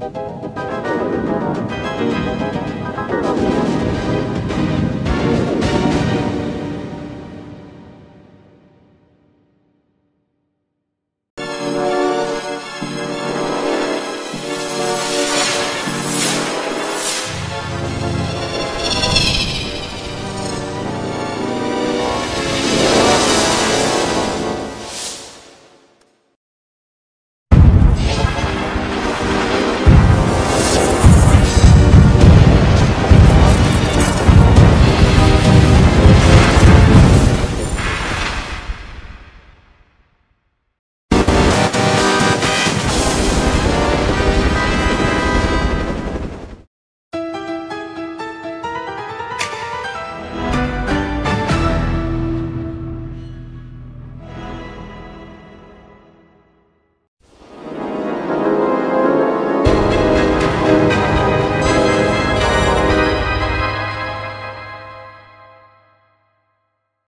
Música